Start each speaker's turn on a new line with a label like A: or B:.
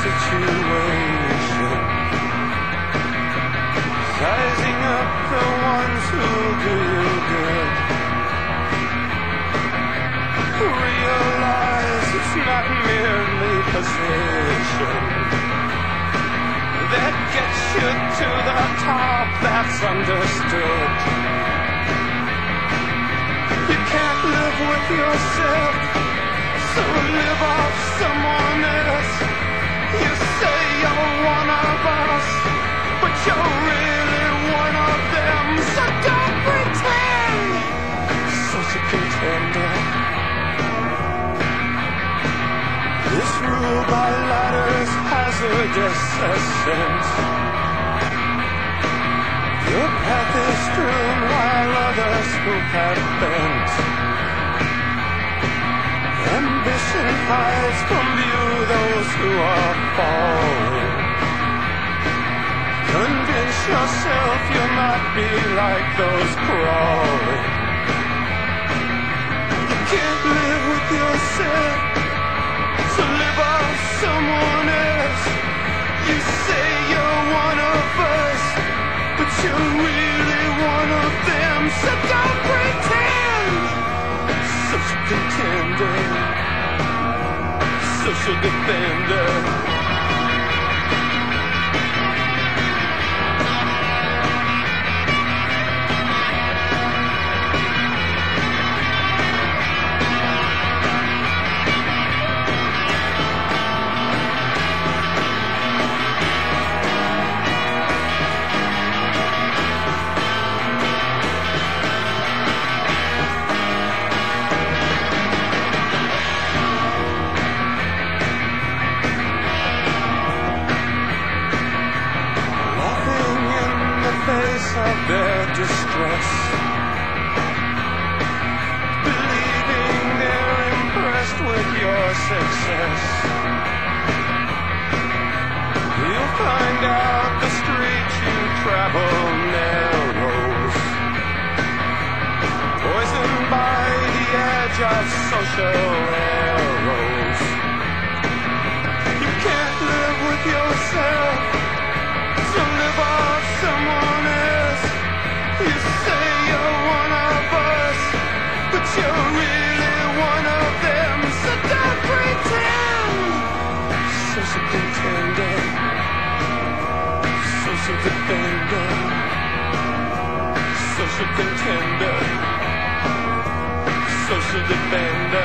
A: situation. Sizing up the ones who do you good. Realize it's not merely position That gets you to the top, that's understood. You can't live with yourself so live off someone else Rule by ladders hazardous ascent. Your path is strewn while others who have bent. Ambition hides from view those who are falling. Convince yourself you might be like those crawling. Social defender. Distress, believing they're impressed with your success. You'll find out the streets you travel narrows, poisoned by the edge of social social defender, social contender, social defender.